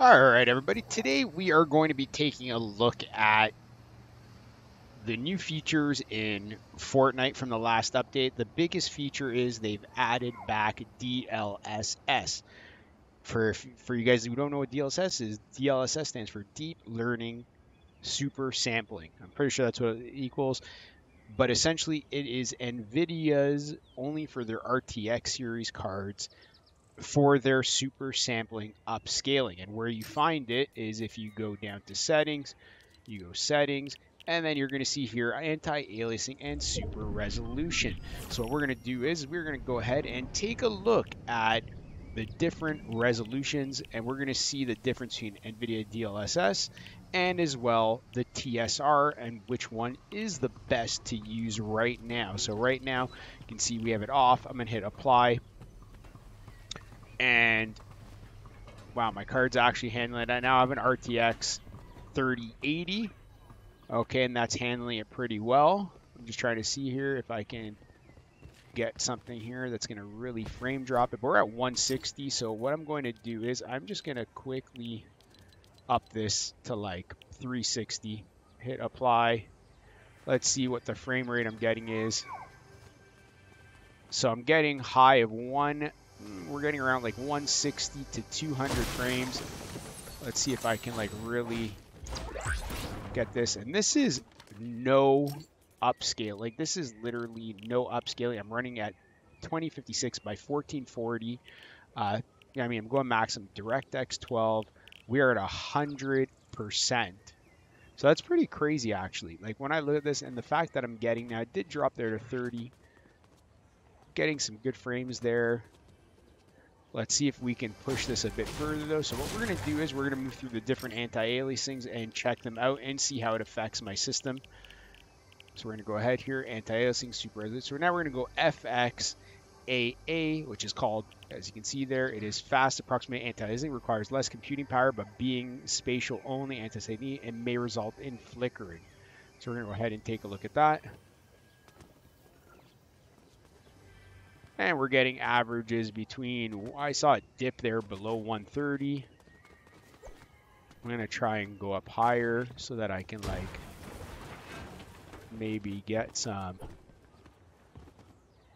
Alright everybody, today we are going to be taking a look at the new features in Fortnite from the last update. The biggest feature is they've added back DLSS. For, for you guys who don't know what DLSS is, DLSS stands for Deep Learning Super Sampling. I'm pretty sure that's what it equals. But essentially it is NVIDIA's only for their RTX series cards for their super sampling upscaling. And where you find it is if you go down to settings, you go settings, and then you're going to see here anti-aliasing and super resolution. So what we're going to do is we're going to go ahead and take a look at the different resolutions and we're going to see the difference between NVIDIA DLSS and as well the TSR and which one is the best to use right now. So right now you can see we have it off. I'm going to hit apply and wow, my card's actually handling it. Now I have an RTX 3080. Okay, and that's handling it pretty well. I'm just trying to see here if I can get something here that's going to really frame drop it. But we're at 160, so what I'm going to do is I'm just going to quickly up this to like 360. Hit apply. Let's see what the frame rate I'm getting is. So I'm getting high of one we're getting around like 160 to 200 frames. Let's see if I can like really get this. And this is no upscale. Like this is literally no upscaling. I'm running at 2056 by 1440. Uh, I mean, I'm going maximum DirectX 12. We are at 100%. So that's pretty crazy, actually. Like when I look at this and the fact that I'm getting now, it did drop there to 30. Getting some good frames there. Let's see if we can push this a bit further though. So what we're going to do is we're going to move through the different anti-aliasings and check them out and see how it affects my system. So we're going to go ahead here, anti-aliasing, super resolution. So now we're going to go FXAA, which is called, as you can see there, it is fast approximate anti-aliasing, requires less computing power, but being spatial only anti-aliasing and may result in flickering. So we're going to go ahead and take a look at that. And we're getting averages between, I saw it dip there below 130. I'm going to try and go up higher so that I can like maybe get some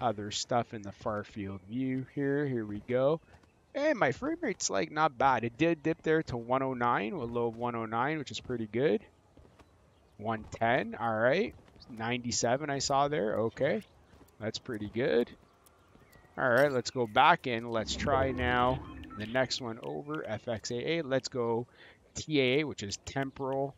other stuff in the far field view here. Here we go. And my frame rate's like not bad. It did dip there to 109, a low of 109, which is pretty good. 110, all right. 97 I saw there, okay. That's pretty good. All right, let's go back in. Let's try now the next one over, FXAA. Let's go TAA, which is temporal.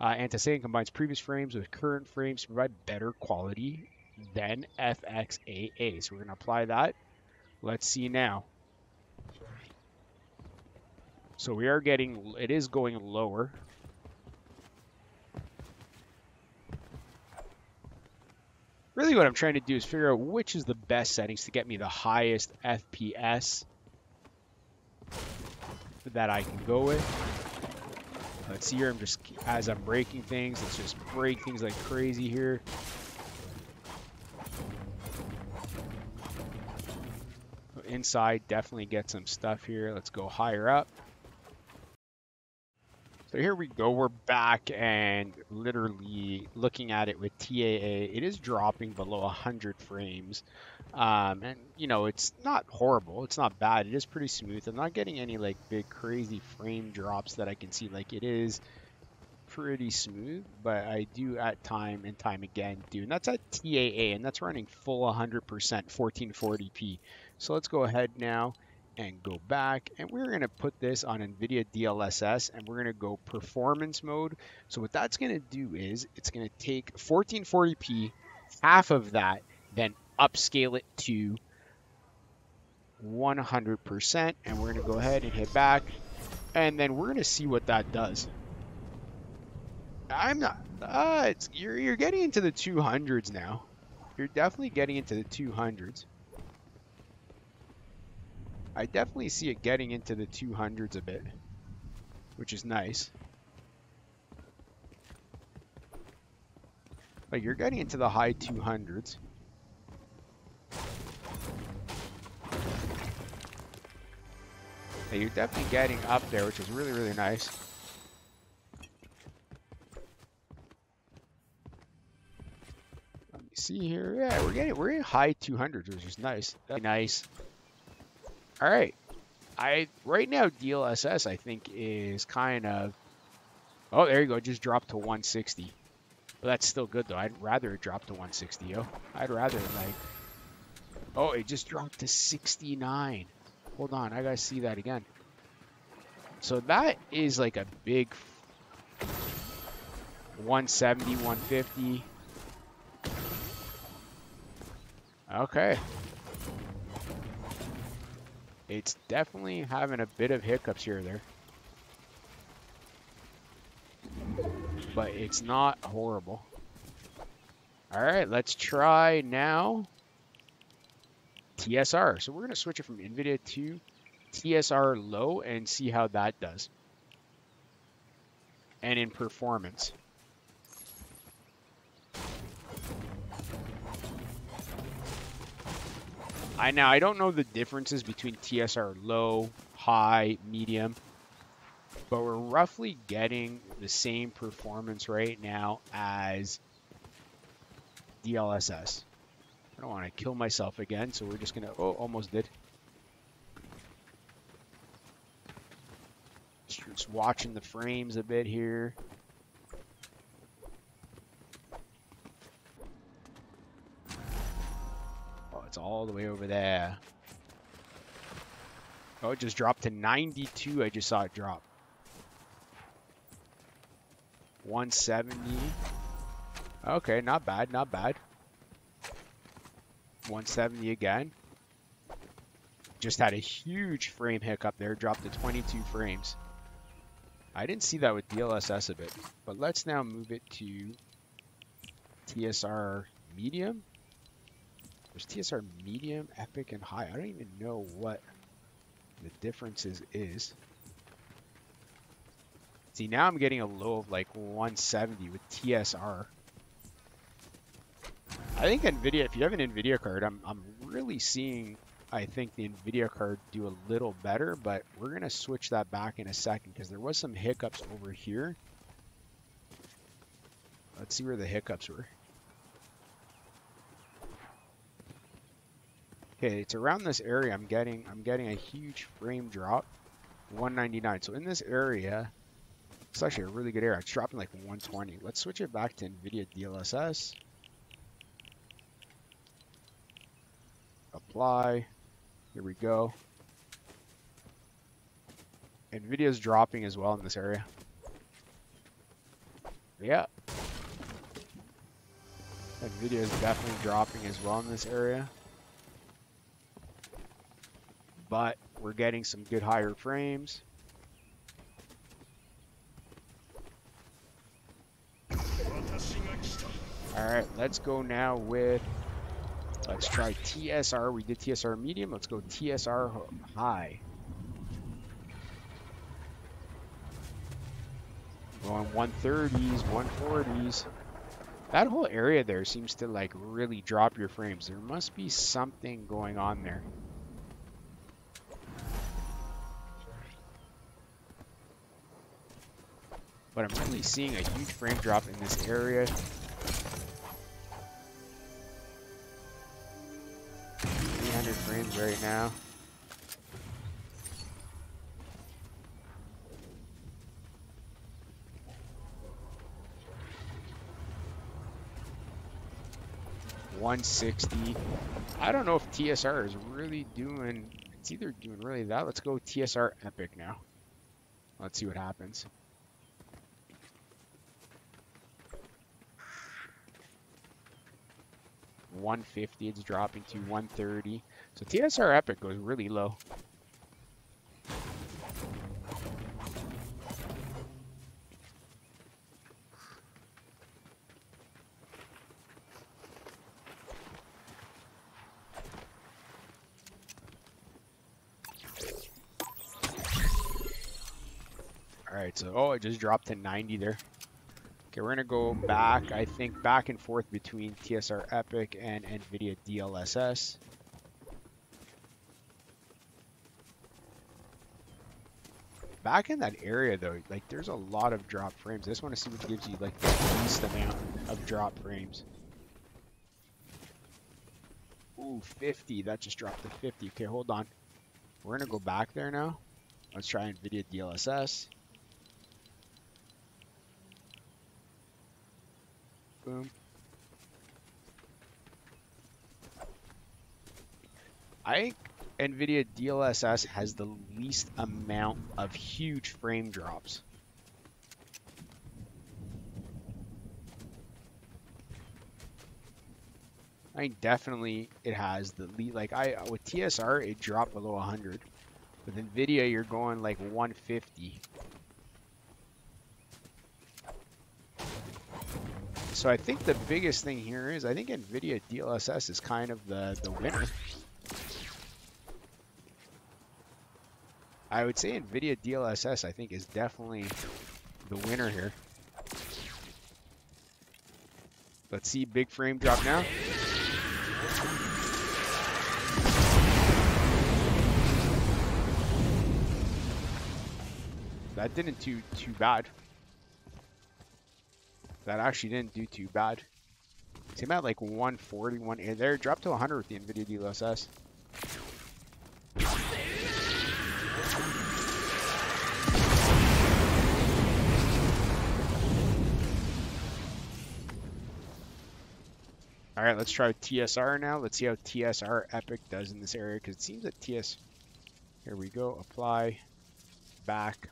Uh, anti combines previous frames with current frames to provide better quality than FXAA. So we're going to apply that. Let's see now. So we are getting, it is going lower. Really what I'm trying to do is figure out which is the best settings to get me the highest FPS that I can go with. Let's see here, I'm just, as I'm breaking things, let's just break things like crazy here. Inside, definitely get some stuff here. Let's go higher up. So here we go. We're back and literally looking at it with TAA. It is dropping below 100 frames. Um, and, you know, it's not horrible. It's not bad. It is pretty smooth. I'm not getting any, like, big crazy frame drops that I can see. Like, it is pretty smooth, but I do at time and time again do. And that's at TAA, and that's running full 100% 1440p. So let's go ahead now and go back and we're going to put this on NVIDIA DLSS and we're going to go performance mode. So what that's going to do is it's going to take 1440p, half of that, then upscale it to 100% and we're going to go ahead and hit back and then we're going to see what that does. I'm not, uh, it's, you're, you're getting into the 200s now. You're definitely getting into the 200s. I definitely see it getting into the 200s a bit, which is nice. Like, you're getting into the high 200s. Yeah, you're definitely getting up there, which is really, really nice. Let me see here. Yeah, we're getting we're getting high 200s, which is nice. Nice. All right. I right now DLSS I think is kind of Oh, there you go. Just dropped to 160. But that's still good though. I'd rather it drop to 160, yo. I'd rather like Oh, it just dropped to 69. Hold on, I gotta see that again. So that is like a big 170, 150. Okay. It's definitely having a bit of hiccups here or there. But it's not horrible. Alright, let's try now TSR. So we're going to switch it from NVIDIA to TSR low and see how that does. And in performance. I now I don't know the differences between TSR low, high, medium, but we're roughly getting the same performance right now as DLSS. I don't want to kill myself again, so we're just to... Oh, almost did. Just watching the frames a bit here. It's all the way over there. Oh, it just dropped to 92. I just saw it drop. 170. Okay, not bad, not bad. 170 again. Just had a huge frame hiccup there, dropped to 22 frames. I didn't see that with DLSS a bit, but let's now move it to TSR medium. There's TSR medium, epic, and high. I don't even know what the differences is. See, now I'm getting a low of like 170 with TSR. I think NVIDIA, if you have an NVIDIA card, I'm, I'm really seeing, I think, the NVIDIA card do a little better, but we're going to switch that back in a second because there was some hiccups over here. Let's see where the hiccups were. Okay, it's around this area I'm getting I'm getting a huge frame drop. 199. So in this area, it's actually a really good area. It's dropping like 120. Let's switch it back to NVIDIA DLSS. Apply. Here we go. NVIDIA's dropping as well in this area. Yeah. NVIDIA is definitely dropping as well in this area. But we're getting some good higher frames. Alright, let's go now with Let's try TSR. We did TSR medium. Let's go TSR high. Going 130s, 140s. That whole area there seems to like really drop your frames. There must be something going on there. But I'm really seeing a huge frame drop in this area. 300 frames right now. One sixty. I don't know if TSR is really doing. It's either doing really that. Let's go TSR Epic now. Let's see what happens. 150. It's dropping to 130. So TSR Epic goes really low. Alright, so, oh, it just dropped to 90 there. Okay, we're gonna go back, I think, back and forth between TSR Epic and NVIDIA DLSS. Back in that area though, like there's a lot of drop frames. I just want to see what gives you like the least amount of drop frames. Ooh, 50. That just dropped to 50. Okay, hold on. We're gonna go back there now. Let's try NVIDIA DLSS. Boom. I think NVIDIA DLSS has the least amount of huge frame drops. I definitely it has the lead. Like I with TSR, it dropped below 100. With Nvidia, you're going like 150. So I think the biggest thing here is I think Nvidia DLSS is kind of the the winner. I would say NVIDIA DLSS, I think, is definitely the winner here. Let's see big frame drop now. That didn't do too bad. That actually didn't do too bad. Came out like 140, one eh, there, dropped to 100 with the NVIDIA DLSS. All right, let's try TSR now. Let's see how TSR Epic does in this area because it seems that TS. Here we go. Apply. Back.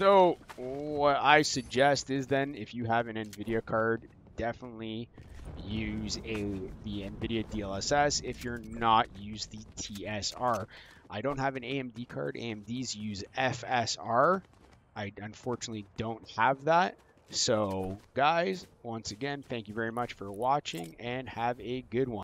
So what I suggest is then if you have an NVIDIA card, definitely use a the NVIDIA DLSS. If you're not, use the TSR. I don't have an AMD card. AMDs use FSR. I unfortunately don't have that. So guys, once again, thank you very much for watching and have a good one.